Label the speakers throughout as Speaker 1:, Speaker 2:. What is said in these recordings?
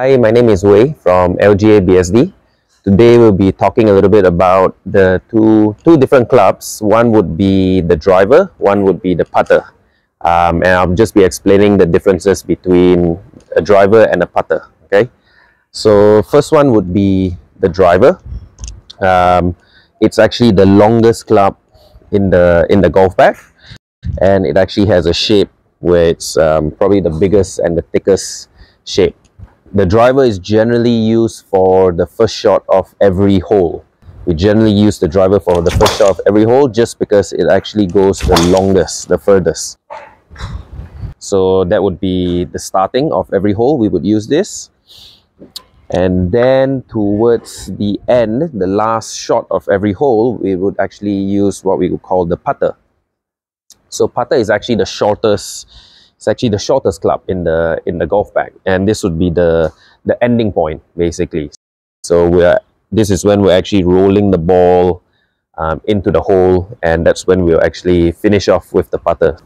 Speaker 1: Hi, my name is Wei from LGA BSD. Today we'll be talking a little bit about the two, two different clubs. One would be the driver, one would be the putter. Um, and I'll just be explaining the differences between a driver and a putter. Okay, so first one would be the driver. Um, it's actually the longest club in the in the golf bag, and it actually has a shape where it's um, probably the biggest and the thickest shape. The driver is generally used for the first shot of every hole. We generally use the driver for the first shot of every hole just because it actually goes the longest, the furthest. So that would be the starting of every hole, we would use this. And then towards the end, the last shot of every hole, we would actually use what we would call the putter. So putter is actually the shortest, it's actually the shortest club in the in the golf bag, and this would be the the ending point basically. So we're this is when we're actually rolling the ball um, into the hole, and that's when we'll actually finish off with the putter.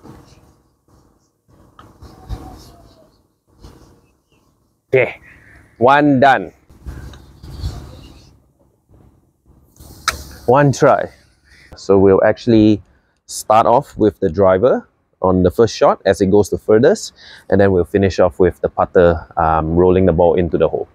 Speaker 1: Okay, one done. One try. So we'll actually start off with the driver on the first shot as it goes the furthest and then we'll finish off with the putter um, rolling the ball into the hole.